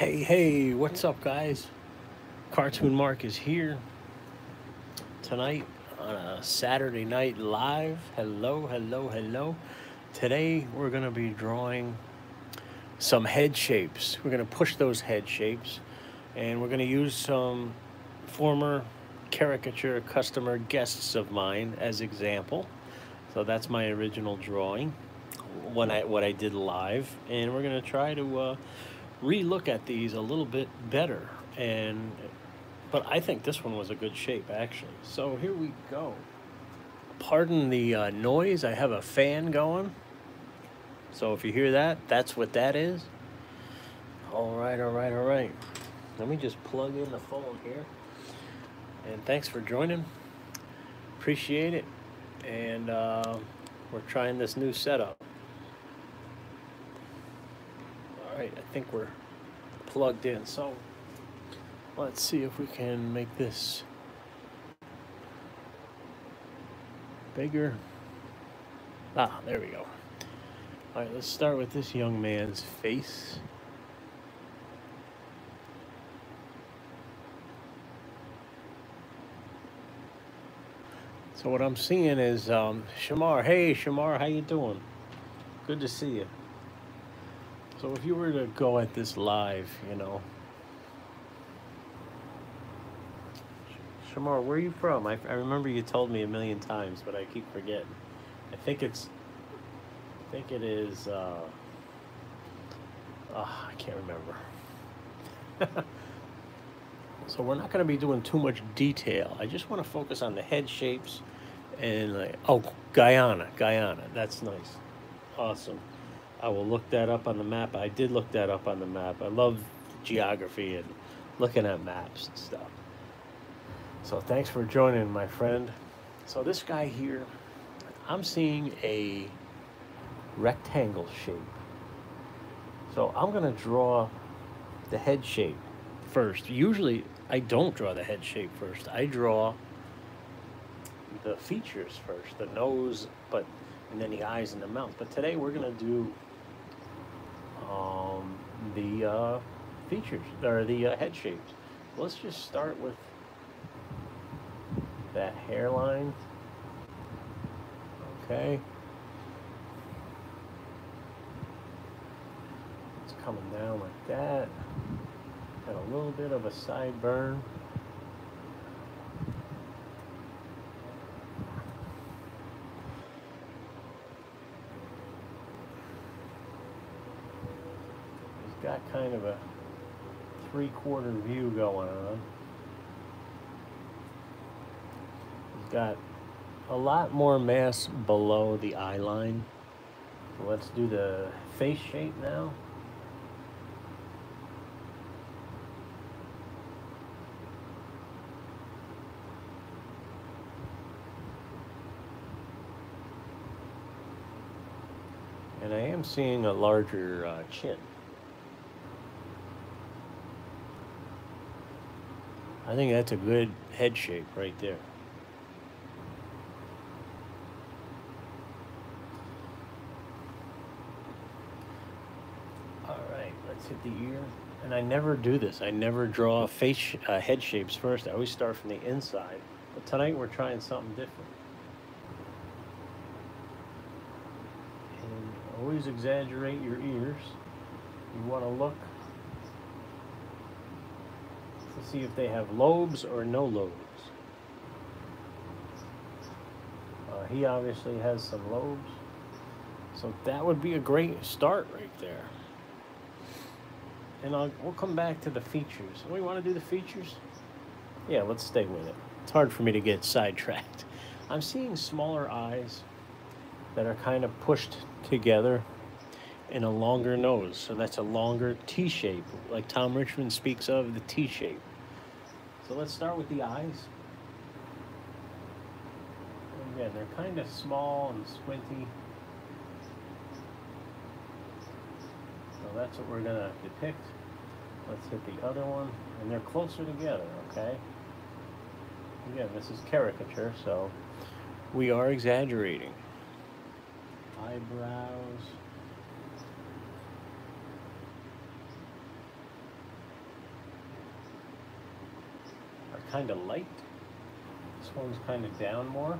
Hey, hey, what's up, guys? Cartoon Mark is here tonight on a Saturday night live. Hello, hello, hello. Today we're going to be drawing some head shapes. We're going to push those head shapes and we're going to use some former caricature customer guests of mine as example. So that's my original drawing when I what I did live and we're going to try to uh, relook at these a little bit better and but I think this one was a good shape actually. So here we go. Pardon the uh, noise. I have a fan going. So if you hear that that's what that is. All right all right all right. Let me just plug in the phone here. And thanks for joining. Appreciate it. And uh, we're trying this new setup right, I think we're plugged in. So let's see if we can make this bigger. Ah, there we go. All right, let's start with this young man's face. So what I'm seeing is um, Shamar. Hey, Shamar, how you doing? Good to see you. So if you were to go at this live, you know, Shamar, where are you from? I, I remember you told me a million times, but I keep forgetting. I think it's, I think it is, uh, oh, I can't remember. so we're not going to be doing too much detail. I just want to focus on the head shapes and like, oh, Guyana, Guyana. That's nice. Awesome. I will look that up on the map. I did look that up on the map. I love geography and looking at maps and stuff. So thanks for joining, my friend. So this guy here, I'm seeing a rectangle shape. So I'm going to draw the head shape first. Usually I don't draw the head shape first. I draw the features first, the nose, but and then the eyes and the mouth. But today we're going to do um, the uh, features or the uh, head shapes. Let's just start with that hairline. Okay. It's coming down like that. Got a little bit of a sideburn. Got kind of a three-quarter view going on. He's got a lot more mass below the eye line. Let's do the face shape now. And I am seeing a larger uh, chin. I think that's a good head shape right there. All right, let's hit the ear. And I never do this. I never draw face uh, head shapes first. I always start from the inside. But tonight we're trying something different. And always exaggerate your ears. You want to look to see if they have lobes or no lobes. Uh, he obviously has some lobes. So that would be a great start right there. And I'll, we'll come back to the features. We want to do the features? Yeah, let's stay with it. It's hard for me to get sidetracked. I'm seeing smaller eyes that are kind of pushed together and a longer nose. So that's a longer T shape, like Tom Richmond speaks of the T shape. So let's start with the eyes. Again, they're kind of small and squinty. So that's what we're going to depict. Let's hit the other one. And they're closer together, okay? Again, this is caricature, so we are exaggerating. Eyebrows. Kind of light. This one's kind of down more.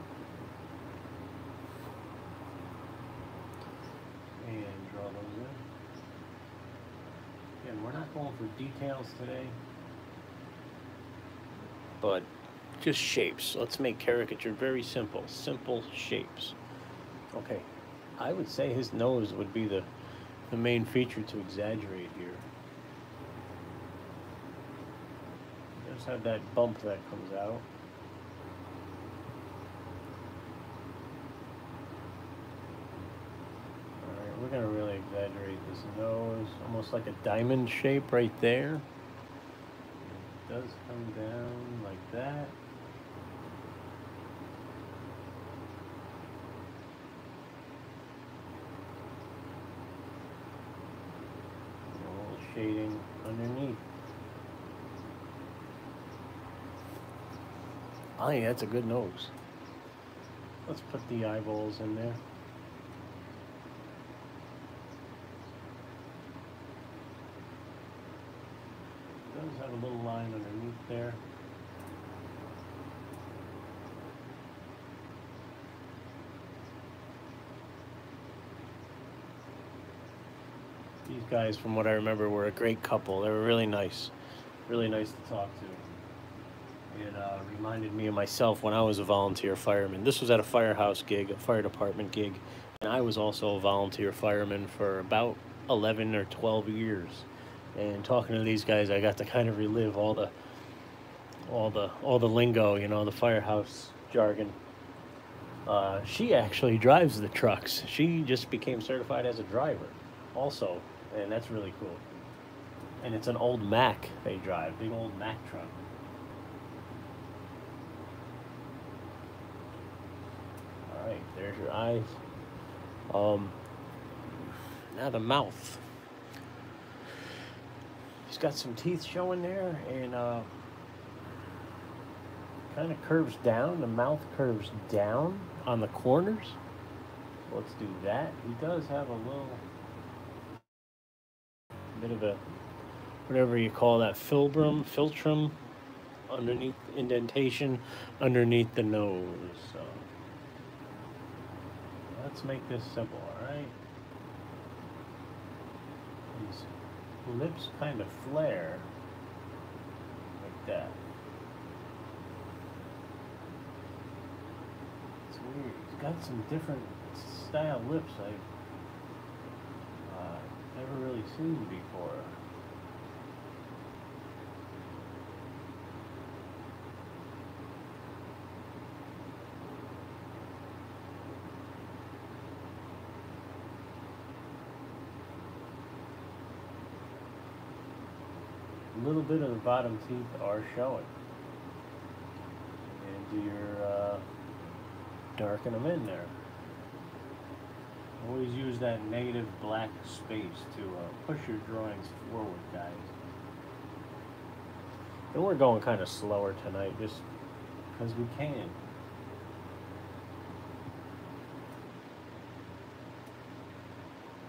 And draw those in. Again, we're not going for details today, but just shapes. Let's make caricature very simple. Simple shapes. Okay, I would say his nose would be the, the main feature to exaggerate here. Just have that bump that comes out. Alright, we're gonna really exaggerate this nose, almost like a diamond shape right there. It does come down like that. shading underneath. Oh yeah, that's a good nose. Let's put the eyeballs in there. It does have a little line underneath there. These guys, from what I remember, were a great couple. They were really nice, really nice to talk to. It uh, reminded me of myself when I was a volunteer fireman. This was at a firehouse gig, a fire department gig, and I was also a volunteer fireman for about 11 or 12 years. And talking to these guys, I got to kind of relive all the, all the, all the lingo, you know, the firehouse jargon. Uh, she actually drives the trucks. She just became certified as a driver, also and that's really cool. And it's an old Mack they drive, big old Mack truck. All right, there's your eyes. Um, now the mouth. He's got some teeth showing there, and uh, kind of curves down. The mouth curves down on the corners. Let's do that. He does have a little bit of a whatever you call that filbrum, philtrum underneath indentation underneath the nose. So let's make this simple, all right? These lips kind of flare like that. It's weird. He's got some different style lips. I've uh, never really seen before. A little bit of the bottom teeth are showing. And you're uh, darken them in there. Always use that negative black space to uh, push your drawings forward, guys. And we're going kind of slower tonight, just because we can.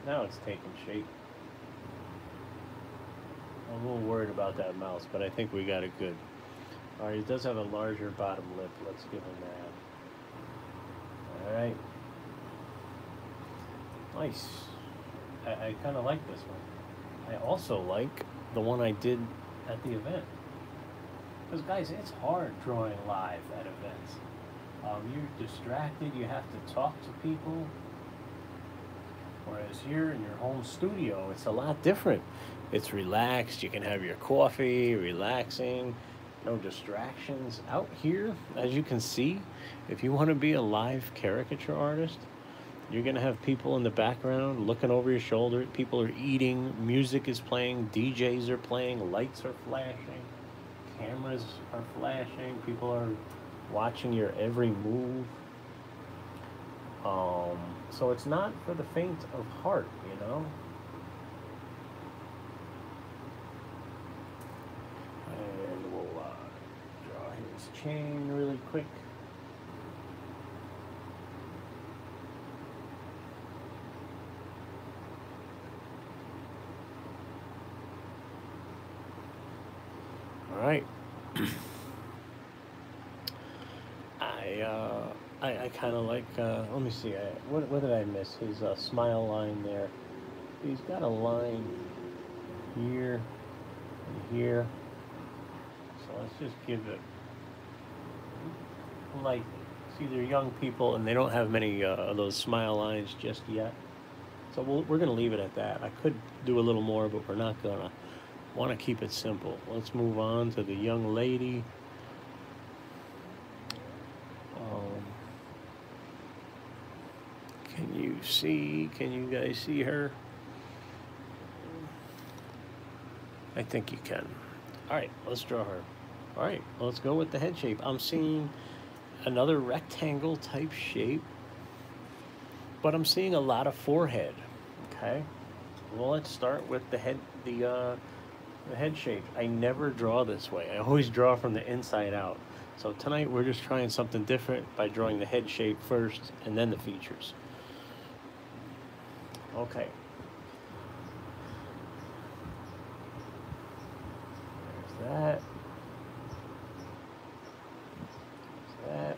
Now it's taking shape. A little worried about that mouse, but I think we got it good. Alright, it does have a larger bottom lip. Let's give him that. Alright. Nice. I, I kind of like this one. I also like the one I did at the event. Because, guys, it's hard drawing live at events. Um, you're distracted, you have to talk to people. Whereas here in your home studio, it's a lot different. It's relaxed, you can have your coffee, relaxing, no distractions. Out here, as you can see, if you want to be a live caricature artist, you're going to have people in the background looking over your shoulder. People are eating. Music is playing. DJs are playing. Lights are flashing. Cameras are flashing. People are watching your every move. Um, so it's not for the faint of heart, you know? And we'll uh, draw his chain really quick. All right. I, uh, I, I kind of like, uh, let me see, I, what, what did I miss? His uh, smile line there. He's got a line here and here. So let's just give it light. See, they're young people and they don't have many uh, of those smile lines just yet. So we we are going to leave it at that. I could do a little more, but we're not going to. Want to keep it simple. Let's move on to the young lady. Um, can you see? Can you guys see her? I think you can. All right, let's draw her. All right, let's go with the head shape. I'm seeing another rectangle type shape, but I'm seeing a lot of forehead. Okay, well let's start with the head, the uh, the head shape. I never draw this way. I always draw from the inside out. So tonight we're just trying something different by drawing the head shape first and then the features. Okay. There's that. There's that.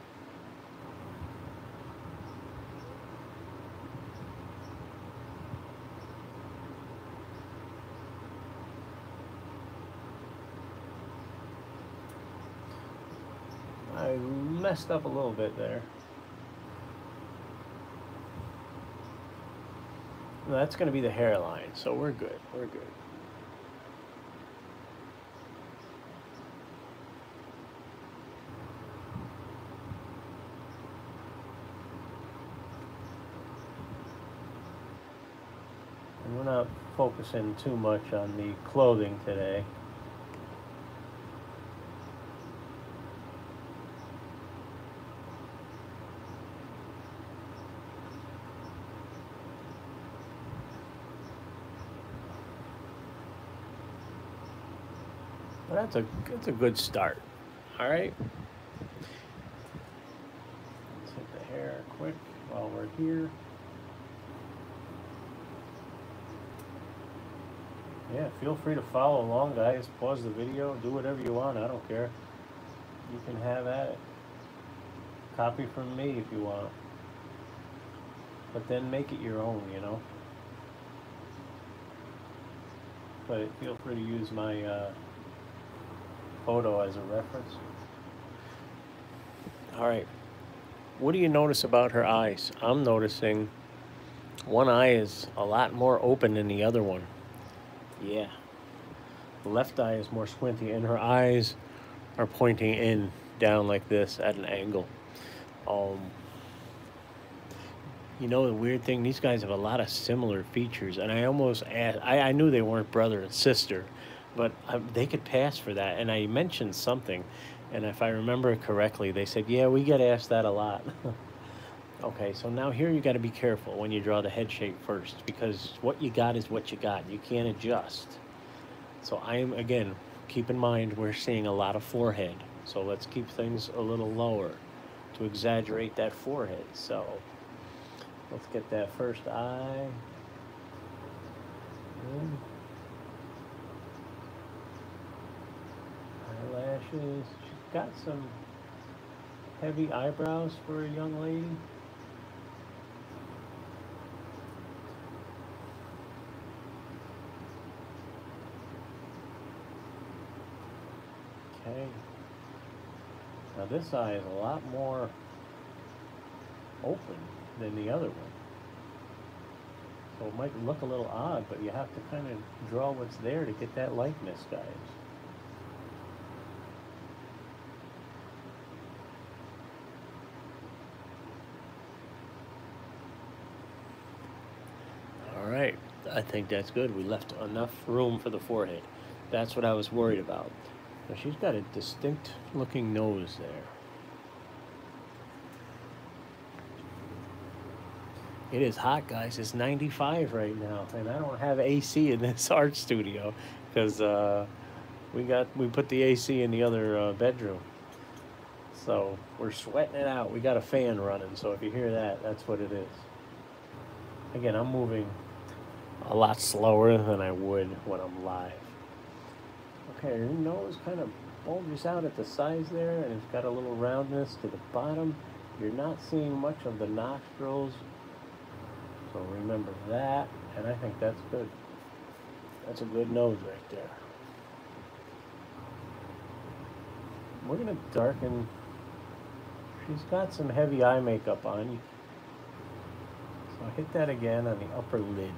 I messed up a little bit there. That's going to be the hairline, so we're good. We're good. And we're not focusing too much on the clothing today. That's a that's a good start. All right. Let's hit the hair quick while we're here. Yeah, feel free to follow along, guys. Pause the video, do whatever you want. I don't care. You can have at it. Copy from me if you want. But then make it your own, you know? But feel free to use my uh, photo as a reference. All right. What do you notice about her eyes? I'm noticing one eye is a lot more open than the other one. Yeah. The left eye is more squinty and her eyes are pointing in down like this at an angle. Um, you know the weird thing, these guys have a lot of similar features and I almost asked, I, I knew they weren't brother and sister but uh, they could pass for that. And I mentioned something, and if I remember correctly, they said, "Yeah, we get asked that a lot." okay, so now here you got to be careful when you draw the head shape first, because what you got is what you got. You can't adjust. So I'm again, keep in mind we're seeing a lot of forehead. So let's keep things a little lower to exaggerate that forehead. So let's get that first eye. Eyelashes. She's got some heavy eyebrows for a young lady. Okay. Now this eye is a lot more open than the other one. So it might look a little odd, but you have to kind of draw what's there to get that likeness, guys. right. I think that's good. We left enough room for the forehead. That's what I was worried about. Now she's got a distinct looking nose there. It is hot, guys. It's 95 right now, and I don't have AC in this art studio because uh, we got we put the AC in the other uh, bedroom. So we're sweating it out. We got a fan running, so if you hear that, that's what it is. Again, I'm moving a lot slower than I would when I'm live. Okay, your nose kind of bulges out at the sides there and it's got a little roundness to the bottom. You're not seeing much of the nostrils. So remember that, and I think that's good. That's a good nose right there. We're gonna darken. She's got some heavy eye makeup on. So hit that again on the upper lid.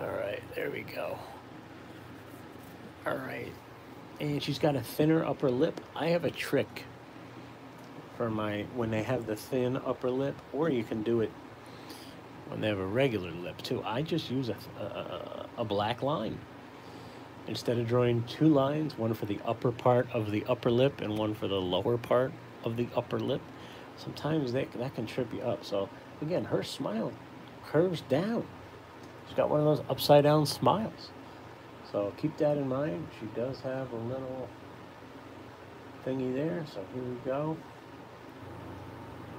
All right, there we go. All right, and she's got a thinner upper lip. I have a trick for my when they have the thin upper lip, or you can do it when they have a regular lip too. I just use a, a, a black line. Instead of drawing two lines, one for the upper part of the upper lip and one for the lower part of the upper lip, sometimes that, that can trip you up. So again, her smile curves down. She's got one of those upside down smiles. So keep that in mind. She does have a little thingy there. So here we go.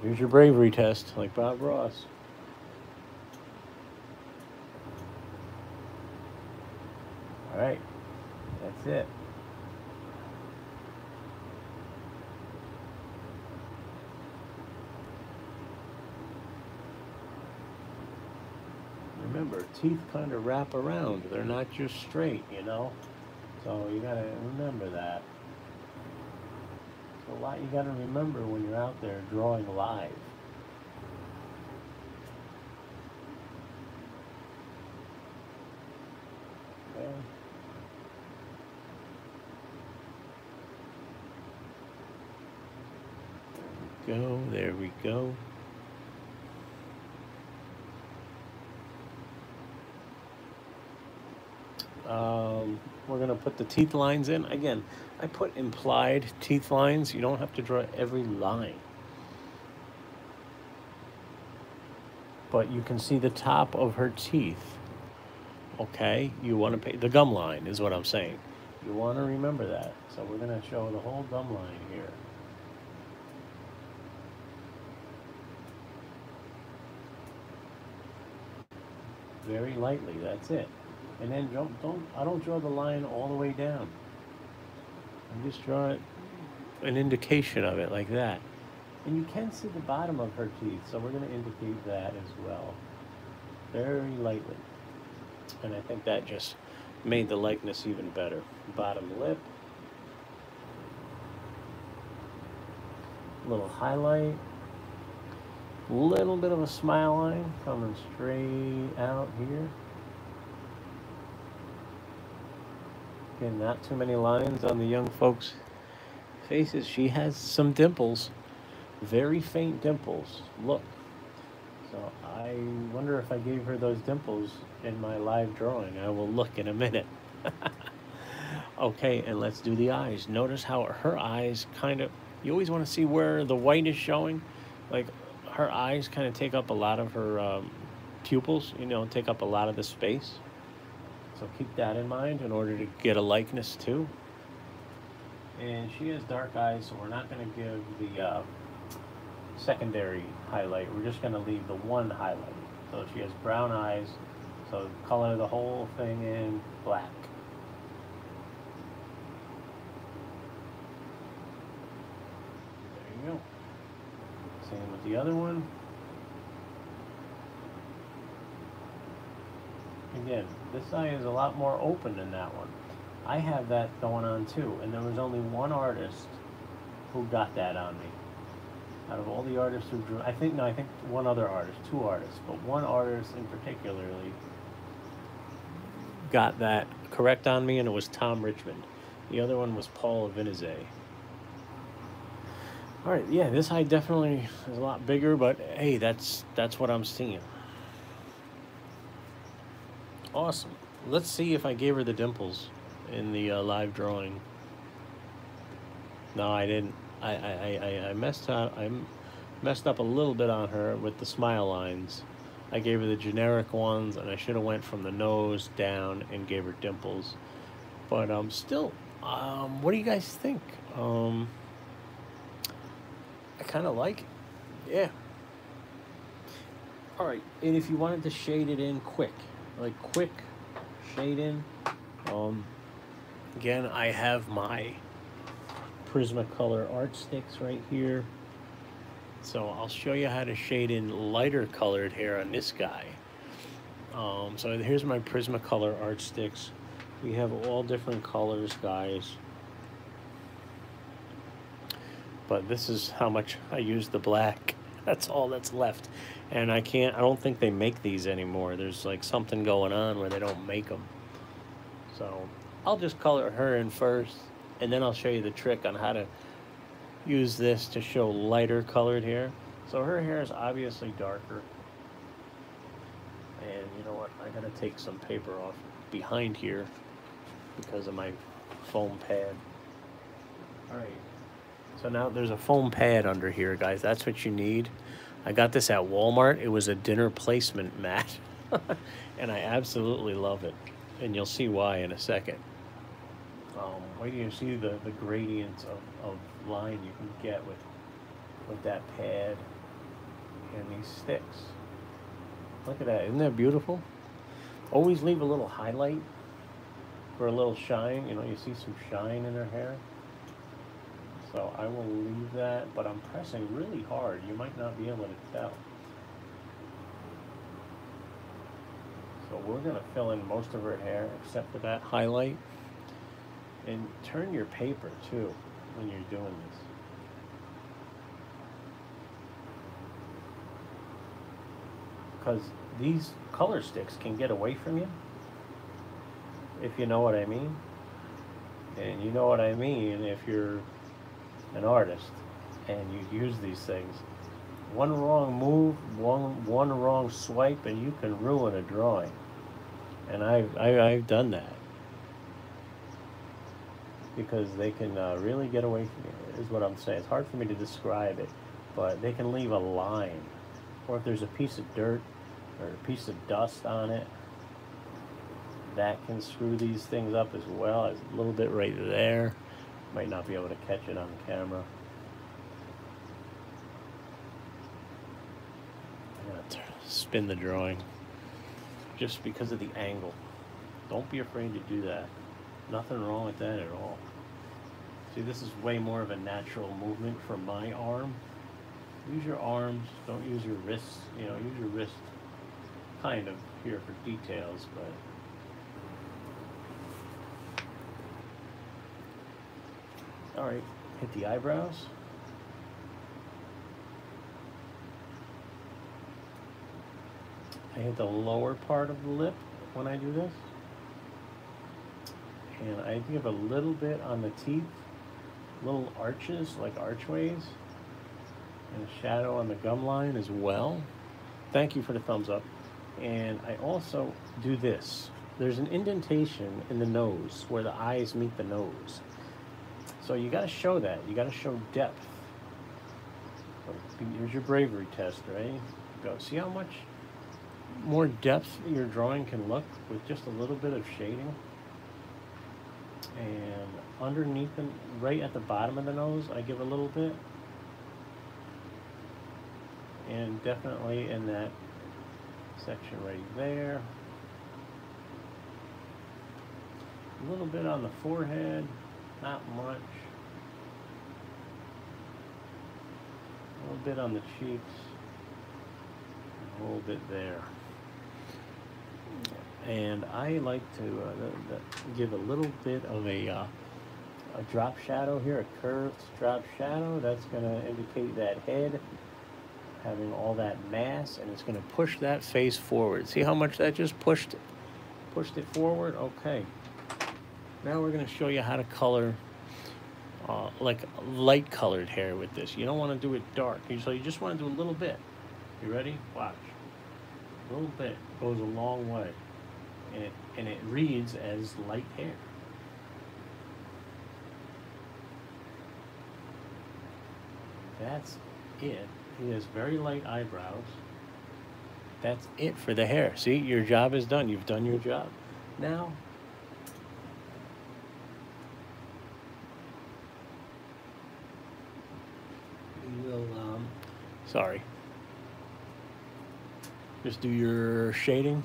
Here's your bravery test, like Bob Ross. All right, that's it. Remember, teeth kind of wrap around. They're not just straight, you know? So you gotta remember that. It's a lot you gotta remember when you're out there drawing live. Okay. There we go, there we go. Um, we're going to put the teeth lines in. Again, I put implied teeth lines. You don't have to draw every line. But you can see the top of her teeth. Okay? You want to pay the gum line is what I'm saying. You want to remember that. So we're going to show the whole gum line here. Very lightly, that's it and then don't, don't I don't draw the line all the way down. I just draw it, an indication of it like that. And you can see the bottom of her teeth, so we're going to indicate that as well. Very lightly. And I think that just made the likeness even better. Bottom lip. Little highlight. Little bit of a smile line coming straight out here. Again, not too many lines on the young folks' faces. She has some dimples, very faint dimples. Look. So I wonder if I gave her those dimples in my live drawing. I will look in a minute. okay, and let's do the eyes. Notice how her eyes kind of, you always want to see where the white is showing. Like her eyes kind of take up a lot of her um, pupils, you know, take up a lot of the space. So keep that in mind in order to get a likeness too. And she has dark eyes, so we're not going to give the uh, secondary highlight. We're just going to leave the one highlight. So she has brown eyes, so color the whole thing in black. There you go. Same with the other one. Again, this eye is a lot more open than that one. I have that going on too, and there was only one artist who got that on me. Out of all the artists who drew, I think, no, I think one other artist, two artists, but one artist in particularly got that correct on me, and it was Tom Richmond. The other one was Paul Vinizet. All right, yeah, this eye definitely is a lot bigger, but hey, that's that's what I'm seeing. Awesome. Let's see if I gave her the dimples in the uh, live drawing. No, I didn't. I, I, I, I messed up. I messed up a little bit on her with the smile lines. I gave her the generic ones, and I should have went from the nose down and gave her dimples. But um, still, um, what do you guys think? Um, I kind of like it. Yeah. All right, and if you wanted to shade it in quick, like quick shading. Um, Again, I have my Prismacolor art sticks right here. So I'll show you how to shade in lighter colored hair on this guy. Um, so here's my Prismacolor art sticks. We have all different colors, guys. But this is how much I use the black. That's all that's left. And I can't, I don't think they make these anymore. There's like something going on where they don't make them. So I'll just color her in first and then I'll show you the trick on how to use this to show lighter colored hair. So her hair is obviously darker. And you know what, I gotta take some paper off behind here because of my foam pad. All right, so now there's a foam pad under here, guys. That's what you need. I got this at Walmart. It was a dinner placement mat. and I absolutely love it. And you'll see why in a second. Um, wait till you see the, the gradients of, of line you can get with, with that pad and these sticks. Look at that. Isn't that beautiful? Always leave a little highlight for a little shine. You know, you see some shine in her hair. So I will leave that, but I'm pressing really hard. You might not be able to tell. So we're going to fill in most of her hair except for that highlight. And turn your paper too when you're doing this. Because these color sticks can get away from you, if you know what I mean. And you know what I mean if you're an artist and you use these things. One wrong move, one, one wrong swipe, and you can ruin a drawing. And I've, I, i have done that because they can uh, really get away from you, is what I'm saying. It's hard for me to describe it, but they can leave a line. Or if there's a piece of dirt or a piece of dust on it, that can screw these things up as well. There's a little bit right there. Might not be able to catch it on camera. I'm to spin the drawing just because of the angle. Don't be afraid to do that. Nothing wrong with that at all. See, this is way more of a natural movement for my arm. Use your arms, don't use your wrists. You know, use your wrist kind of here for details, but All right, hit the eyebrows. I hit the lower part of the lip when I do this. And I give a little bit on the teeth, little arches, like archways, and a shadow on the gum line as well. Thank you for the thumbs up. And I also do this. There's an indentation in the nose where the eyes meet the nose. So you got to show that. You got to show depth. Here's your bravery test, right? Go. See how much more depth your drawing can look with just a little bit of shading? And underneath them, right at the bottom of the nose, I give a little bit. And definitely in that section right there. A little bit on the forehead. Not much. A little bit on the cheeks. A little bit there. And I like to uh, the, the, give a little bit of a, uh, a drop shadow here, a curved drop shadow. That's going to indicate that head having all that mass and it's going to push that face forward. See how much that just pushed it? Pushed it forward? Okay. Now we're going to show you how to color uh, like light colored hair with this. You don't want to do it dark. So you just want to do a little bit. You ready? Watch. A little bit goes a long way. And it, and it reads as light hair. That's it. He has very light eyebrows. That's it for the hair. See, your job is done. You've done your job. Now, Sorry. Just do your shading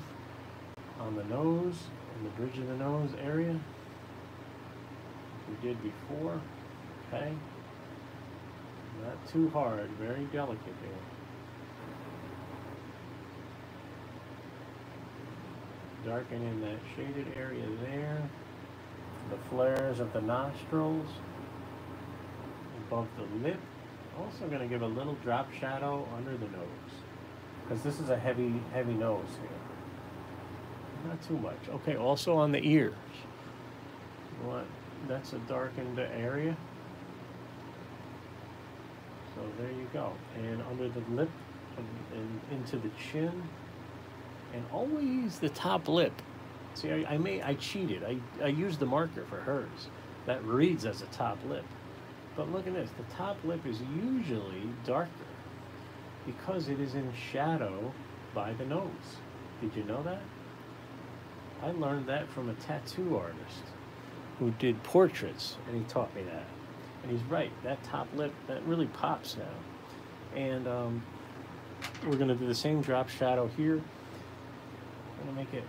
on the nose, and the bridge of the nose area. we did before. Okay. Not too hard, very delicate there. Darken in that shaded area there. The flares of the nostrils. Above the lip. Also going to give a little drop shadow under the nose. Because this is a heavy, heavy nose here. Not too much. Okay, also on the ears. What? That's a darkened area. So there you go. And under the lip and into the chin. And always the top lip. See, I, I may I cheated. I, I used the marker for hers. That reads as a top lip. But look at this. The top lip is usually darker because it is in shadow by the nose. Did you know that? I learned that from a tattoo artist who did portraits, and he taught me that. And he's right. That top lip that really pops now. And um, we're going to do the same drop shadow here. I'm to make it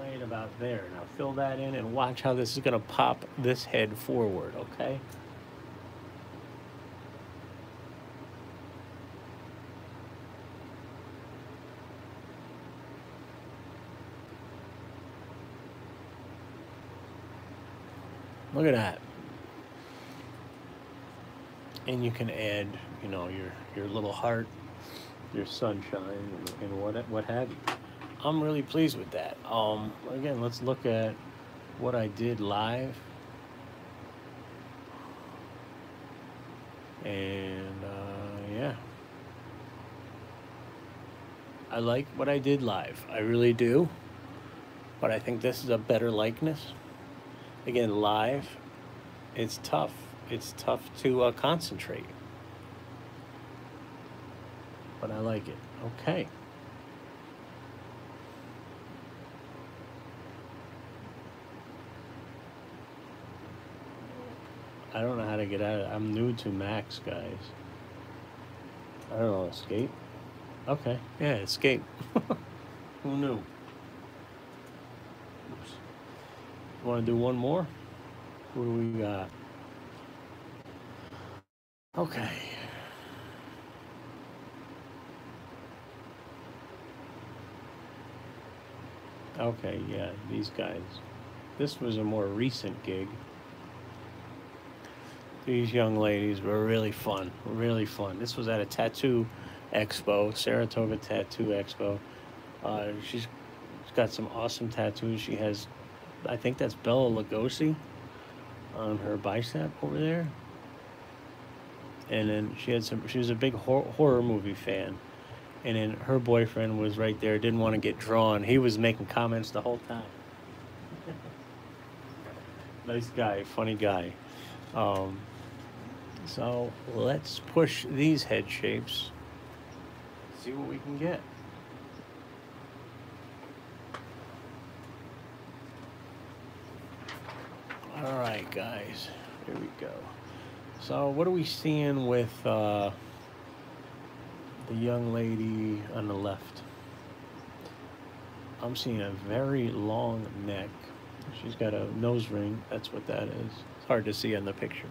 right about there. Now fill that in and watch how this is going to pop this head forward, okay? Look at that. And you can add, you know, your your little heart, your sunshine, and, what what have you. I'm really pleased with that. Um, again, let's look at what I did live. And uh, yeah, I like what I did live. I really do. But I think this is a better likeness again live it's tough it's tough to uh, concentrate but i like it okay I don't know how to get out of it. I'm new to Max, guys. I don't know, escape? Okay, yeah, escape. Who knew? Want to do one more? What do we got? Okay. Okay, yeah, these guys. This was a more recent gig. These young ladies were really fun, really fun. This was at a tattoo expo, Saratoga Tattoo Expo. Uh, she's, she's got some awesome tattoos. She has I think that's Bela Lugosi on her bicep over there. And then she had some. She was a big hor- horror movie fan, and then her boyfriend was right there. Didn't want to get drawn. He was making comments the whole time. nice guy, funny guy. Um, so let's push these head shapes. See what we can get. All right, guys. Here we go. So, what are we seeing with uh, the young lady on the left? I'm seeing a very long neck. She's got a nose ring. That's what that is. It's hard to see in the picture.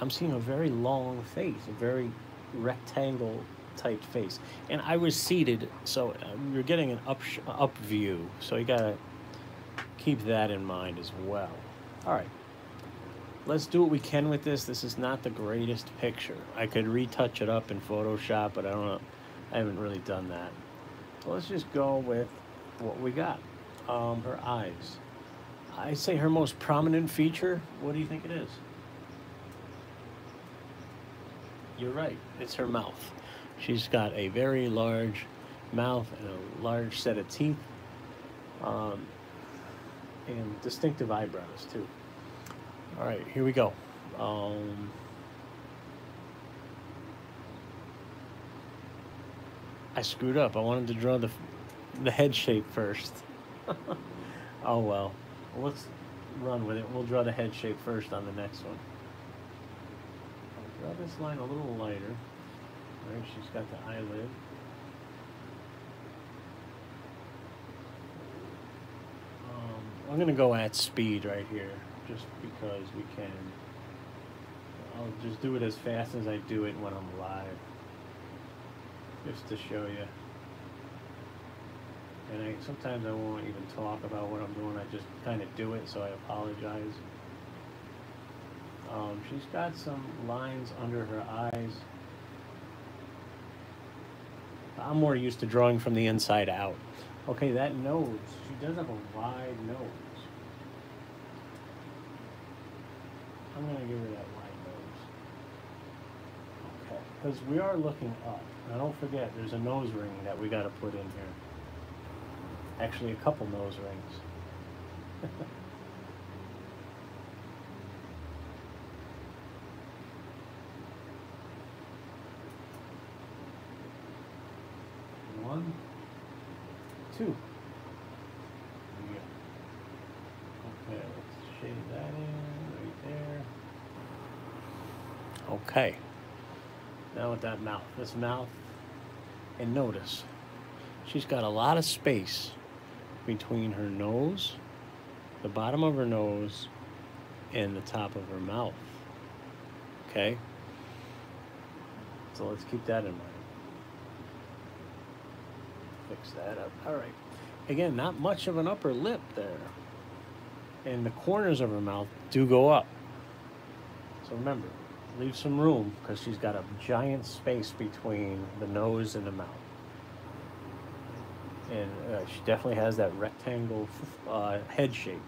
I'm seeing a very long face, a very rectangle type face. And I was seated, so um, you're getting an up up view. So you gotta keep that in mind as well. All right. Let's do what we can with this. This is not the greatest picture. I could retouch it up in Photoshop, but I don't know. I haven't really done that. So let's just go with what we got. Um, her eyes. I say her most prominent feature. What do you think it is? You're right. It's her mouth. She's got a very large mouth and a large set of teeth. Um, and distinctive eyebrows too. All right, here we go. Um, I screwed up. I wanted to draw the the head shape first. oh well. well. Let's run with it. We'll draw the head shape first on the next one. I'll draw this line a little lighter. Right, she's got the eyelid. I'm gonna go at speed right here. just because we can. I'll just do it as fast as I do it when I'm live, just to show you. And I sometimes I won't even talk about what I'm doing. I just kind of do it, so I apologize. Um, she's got some lines under her eyes. I'm more used to drawing from the inside out. Okay, that nose. She does have a wide nose. I'm gonna give her that wide nose. Okay, because we are looking up. Now don't forget, there's a nose ring that we gotta put in here. Actually, a couple nose rings. One, two. Okay, let's shade that in right there. Okay. Now with that mouth, this mouth, and notice, she's got a lot of space between her nose, the bottom of her nose, and the top of her mouth. Okay? So let's keep that in mind. Fix that up. All right. Again, not much of an upper lip there. And the corners of her mouth do go up. So remember, leave some room because she's got a giant space between the nose and the mouth. And uh, she definitely has that rectangle uh, head shape.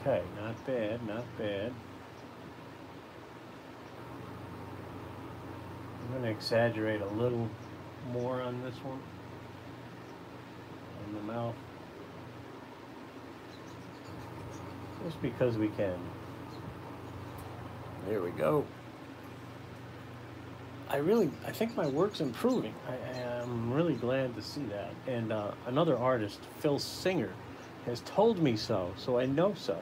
Okay, not bad, not bad. I'm going to exaggerate a little more on this one, on the mouth. Just because we can. There we go. I really, I think my work's improving. I am really glad to see that. And uh, another artist, Phil Singer, has told me so, so I know so.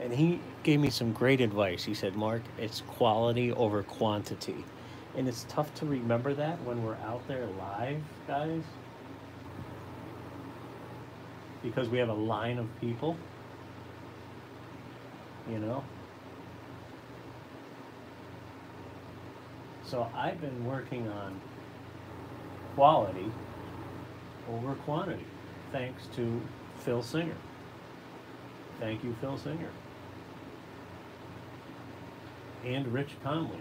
And he gave me some great advice. He said, Mark, it's quality over quantity. And it's tough to remember that when we're out there live, guys. Because we have a line of people, you know. So I've been working on quality over quantity, thanks to Phil Singer. Thank you, Phil Singer. And Rich Conley.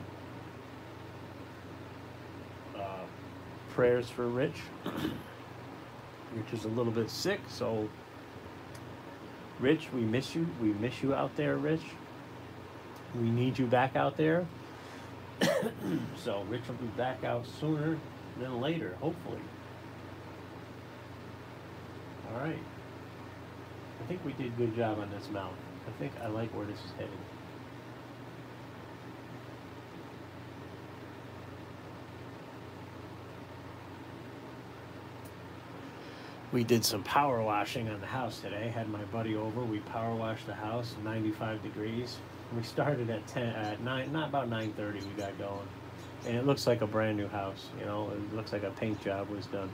Uh, prayers for Rich. Rich is a little bit sick, so Rich, we miss you. We miss you out there, Rich. We need you back out there. so Rich will be back out sooner than later, hopefully. All right. I think we did a good job on this mountain. I think I like where this is headed. We did some power washing on the house today. Had my buddy over. We power washed the house, 95 degrees. We started at 10, at 9, not about 9.30 we got going. And it looks like a brand new house, you know, it looks like a paint job was done.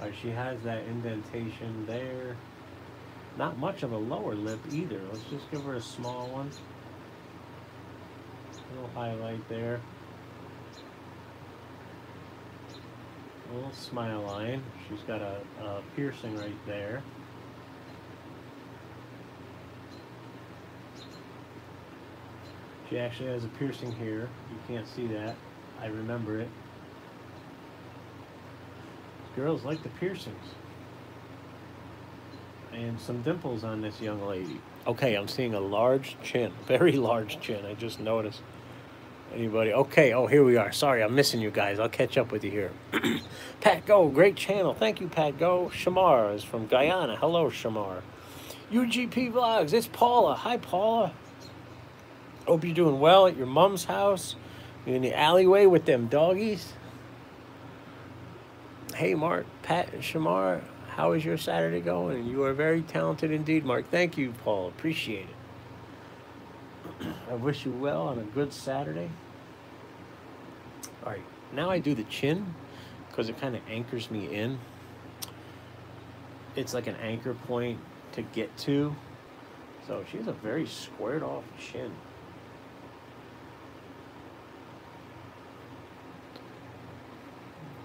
Right, she has that indentation there. Not much of a lower lip either. Let's just give her a small one. A little highlight there. Little smile line. She's got a, a piercing right there. She actually has a piercing here. You can't see that. I remember it. Girls like the piercings. And some dimples on this young lady. Okay, I'm seeing a large chin. Very large chin. I just noticed. Anybody? Okay, oh, here we are. Sorry, I'm missing you guys. I'll catch up with you here. Pat Go, great channel. Thank you, Pat Go. Shamar is from Guyana. Hello, Shamar. UGP Vlogs, it's Paula. Hi, Paula. Hope you're doing well at your mom's house. You're in the alleyway with them doggies. Hey, Mark, Pat, Shamar, how is your Saturday going? You are very talented indeed, Mark. Thank you, Paul. Appreciate it. I wish you well on a good Saturday. All right, now I do the chin because it kind of anchors me in. it's like an anchor point to get to. So she has a very squared off chin.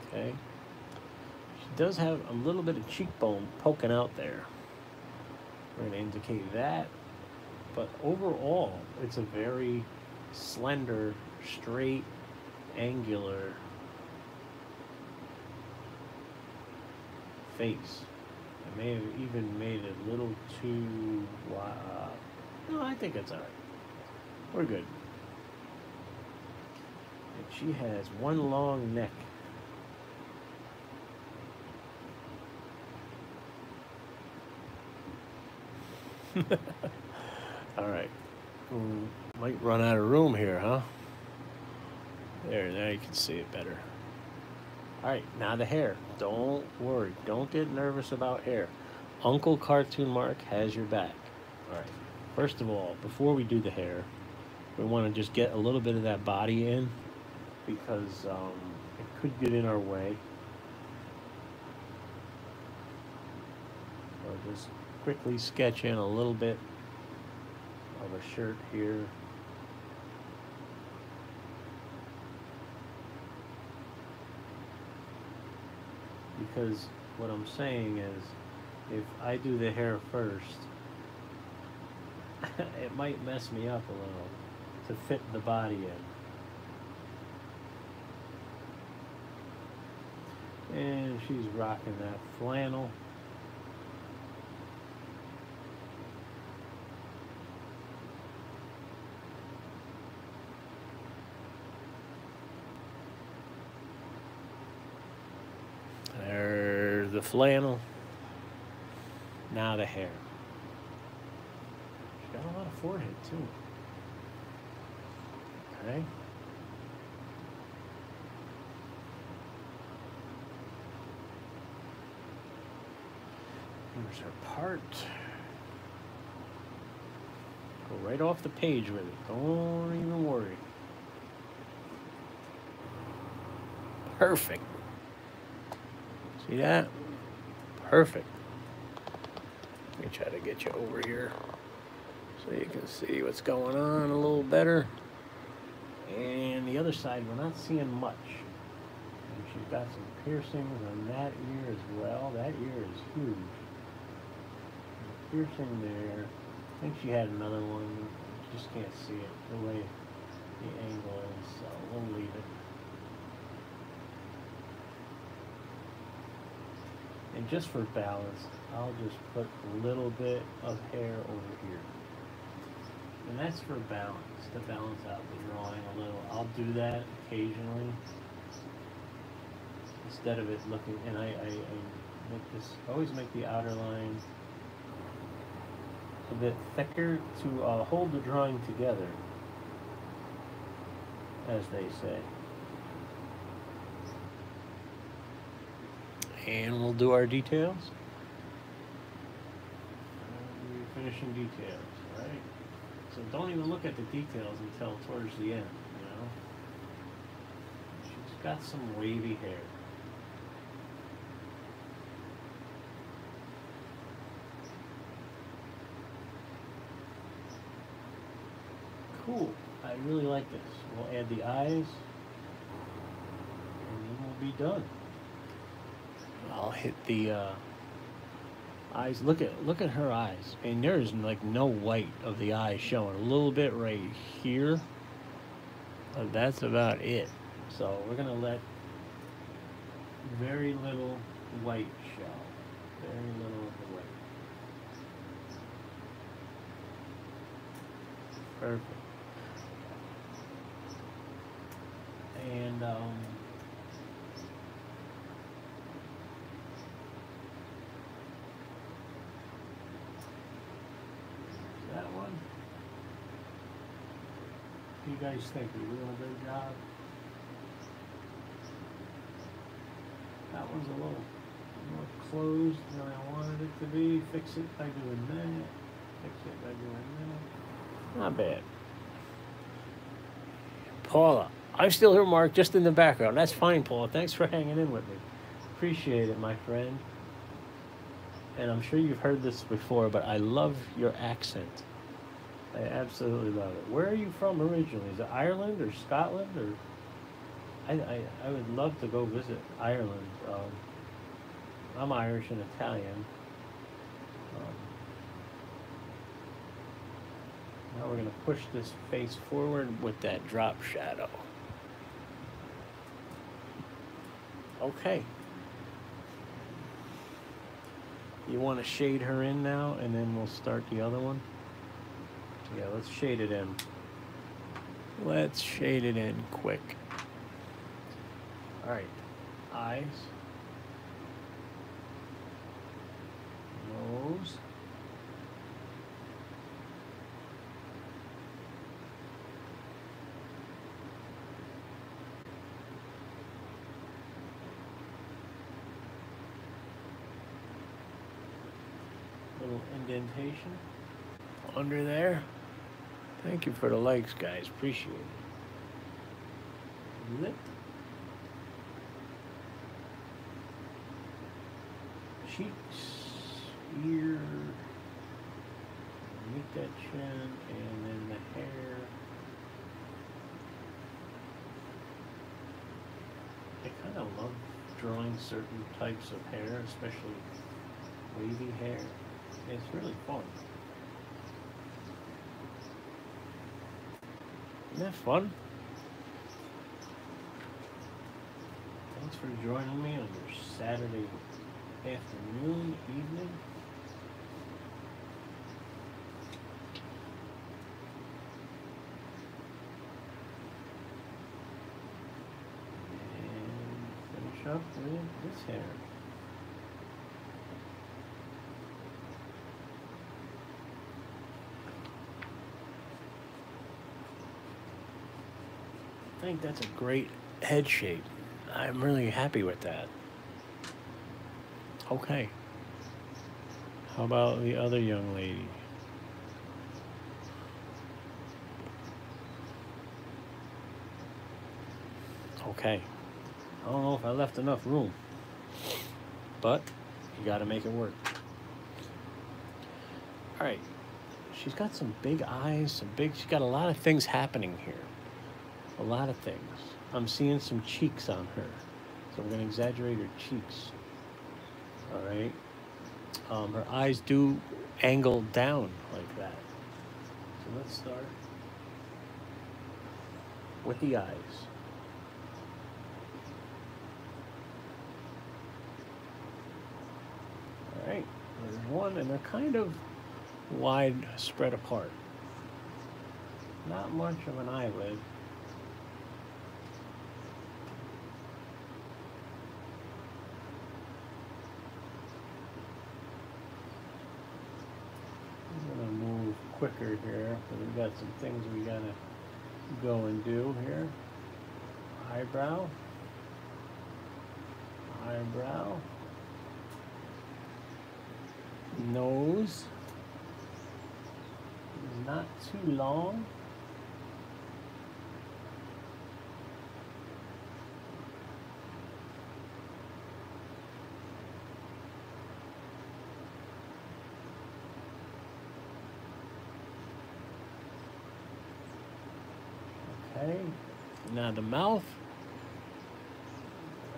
Okay. She does have a little bit of cheekbone poking out there. We're going to indicate that. But overall, it's a very slender, straight, angular face. I may have even made it a little too wide. No, I think it's alright. We're good. And she has one long neck. All right. Mm, might run out of room here, huh? There, now you can see it better. All right, now the hair. Don't worry. Don't get nervous about hair. Uncle Cartoon Mark has your back. All right. First of all, before we do the hair, we want to just get a little bit of that body in because um, it could get in our way. So just quickly sketch in a little bit of a shirt here. Because what I'm saying is, if I do the hair first, it might mess me up a little to fit the body in. And she's rocking that flannel. There's the flannel. Now the hair. She's got a lot of forehead too. Okay. Here's her part. Go right off the page with it. Don't even worry. Perfect. See that? Perfect. Let me try to get you over here so you can see what's going on a little better. And the other side, we're not seeing much. And she's got some piercings on that ear as well. That ear is huge. Piercing there. I think she had another one. Just can't see it the way the angle is, so we'll leave it. And just for balance, I'll just put a little bit of hair over here. And that's for balance, to balance out the drawing a little. I'll do that occasionally. Instead of it looking, and I, I, I make this, always make the outer line a bit thicker to uh, hold the drawing together, as they say. And we'll do our details. finishing details, right? So don't even look at the details until towards the end, you know? She's got some wavy hair. Cool. I really like this. We'll add the eyes, and then we'll be done. I'll hit the uh, eyes. Look at look at her eyes. and there's like no white of the eyes showing. A little bit right here. But that's about it. So we're gonna let very little white show. Very little of the white. Perfect. And um that one. What do you guys think? Are we doing a good job? That one's a little more closed than I wanted it to be. Fix it by doing that. Fix it by doing that. Not bad. Paula, I'm still here, Mark, just in the background. That's fine, Paula. Thanks for hanging in with me. Appreciate it, my friend. and I'm sure you've heard this before, but I love your accent. I absolutely love it. Where are you from originally? Is it Ireland or Scotland or? I, I, I would love to go visit Ireland. Um, I'm Irish and Italian. Um, now we're going to push this face forward with that drop shadow. Okay. You want to shade her in now, and then we'll start the other one? Yeah, let's shade it in. Let's shade it in quick. All right, eyes, nose, little indentation under there. Thank you for the likes, guys. Appreciate it. Cheeks, ear, meet that chin, and then the hair. I kind of love drawing certain types of hair, especially wavy hair. It's really fun. Isn't that fun? Thanks for joining me on your Saturday afternoon, evening. And finish up with this hair. I think that's a great head shape. I'm really happy with that. Okay. How about the other young lady? Okay. I don't know if I left enough room, but you got to make it work. All right. She's got some big eyes, some big, she's got a lot of things happening here. A lot of things. I'm seeing some cheeks on her. So I'm going to exaggerate her cheeks. All right. Um, her eyes do angle down like that. So let's start with the eyes. All right. There's one, and they're kind of wide spread apart. Not much of an eyelid. I'm gonna move quicker here. We've got some things we gotta go and do here. Eyebrow. Eyebrow. Nose. Not too long. Okay. Now the mouth.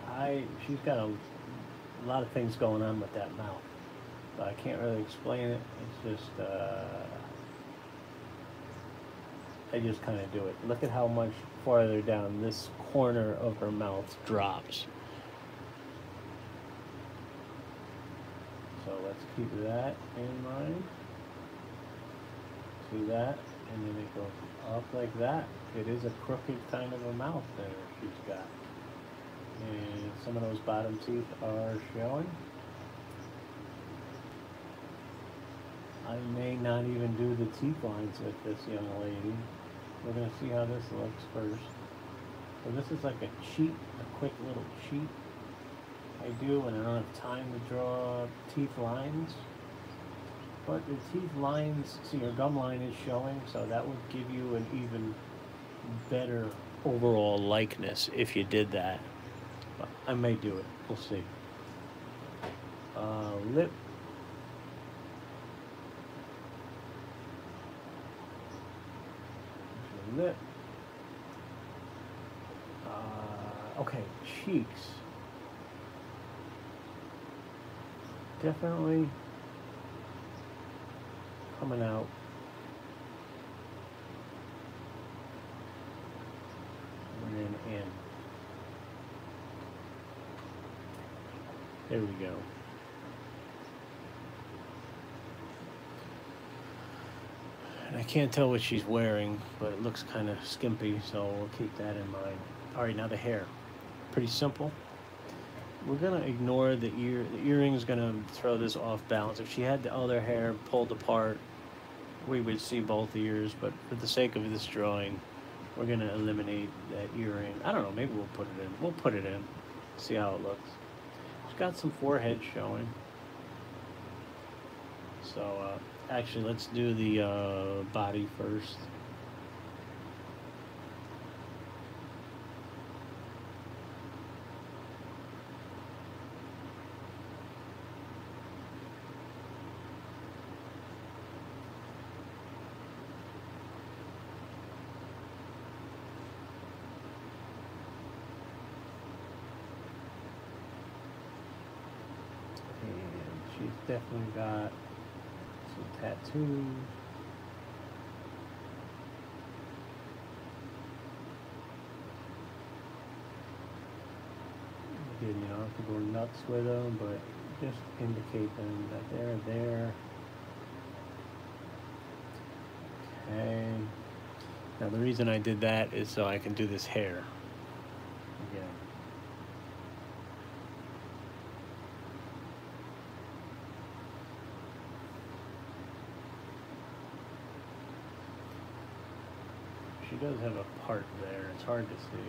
I she's got a, a lot of things going on with that mouth. But I can't really explain it. It's just uh, I just kind of do it. Look at how much farther down this corner of her mouth drops. So let's keep that in mind. See that? And then it goes up like that. It is a crooked kind of a mouth there she's got. And some of those bottom teeth are showing. I may not even do the teeth lines with this young lady. We're gonna see how this looks first. So this is like a cheat, a quick little cheat I do when I don't have time to draw teeth lines but the teeth lines, see your gum line is showing, so that would give you an even better overall likeness if you did that. I may do it. We'll see. Uh, lip. Lip. Uh, okay, cheeks. Definitely coming out. And then in. There we go. And I can't tell what she's wearing, but it looks kind of skimpy, so we'll keep that in mind. All right, now the hair. Pretty simple. We're gonna ignore the ear. The earring's gonna throw this off balance. If she had the other hair pulled apart, we would see both ears, but for the sake of this drawing, we're gonna eliminate that earring. I don't know, maybe we'll put it in. We'll put it in, see how it looks. It's got some forehead showing. So, uh, actually, let's do the uh, body first. And she's definitely got some tattoos. Again, you don't have to go nuts with them, but just indicate them that they're there. Okay. Now the reason I did that is so I can do this hair. Again. She does have a part there. It's hard to see.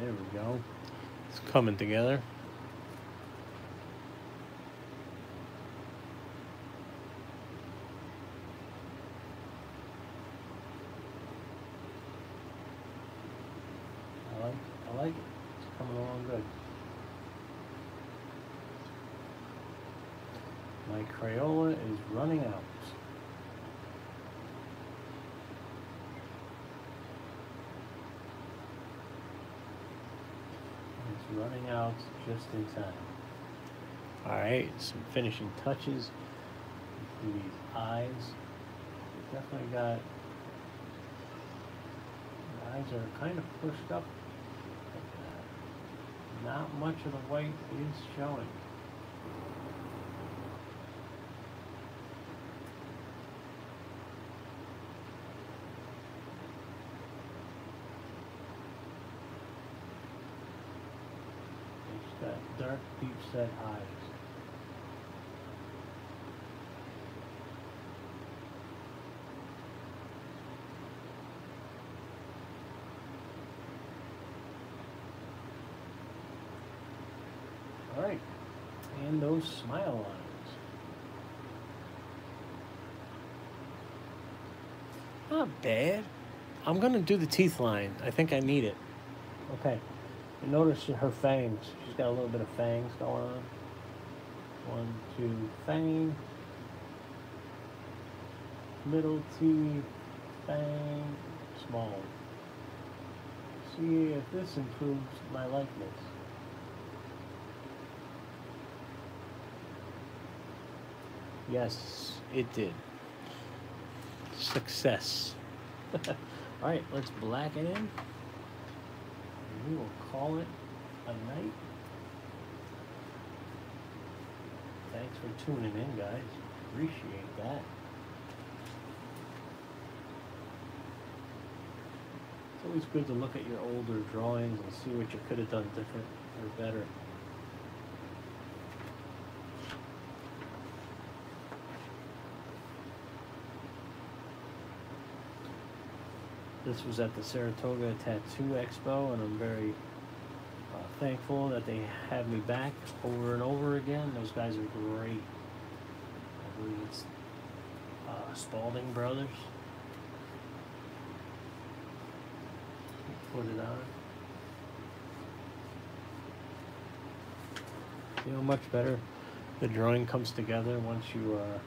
There we go. It's coming together. I like I like it. It's coming along good. My Crayola is running out. It's running out just in time. Alright, some finishing touches. These eyes. Definitely got the eyes are kind of pushed up. like that. Not much of the white is showing. It's got dark, deep set eyes. All right, and those smile lines. Not bad. I'm gonna do the teeth line. I think I need it. Okay. You notice her fangs. She's got a little bit of fangs going on. One, two, fang. Middle teeth, fang, small. See if this improves my likeness. Yes, it did. Success. All right, let's black it in. We will call it a night. Thanks for tuning in, guys. Appreciate that. It's always good to look at your older drawings and see what you could have done different or better. This was at the Saratoga Tattoo Expo, and I'm very uh, thankful that they have me back over and over again. Those guys are great. I believe it's uh, Spalding Brothers. Put it on. You know, much better. The drawing comes together once you uh,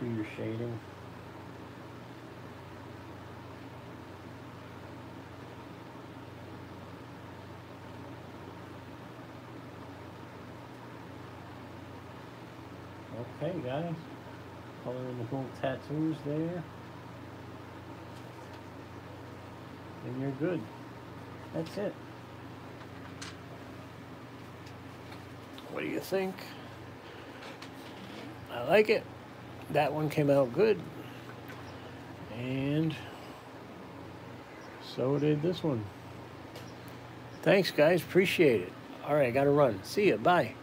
do your shading. Okay, guys. Coloring the little tattoos there. And you're good. That's it. What do you think? I like it. That one came out good. And so did this one. Thanks, guys. Appreciate it. All right, I got to run. See you. Bye.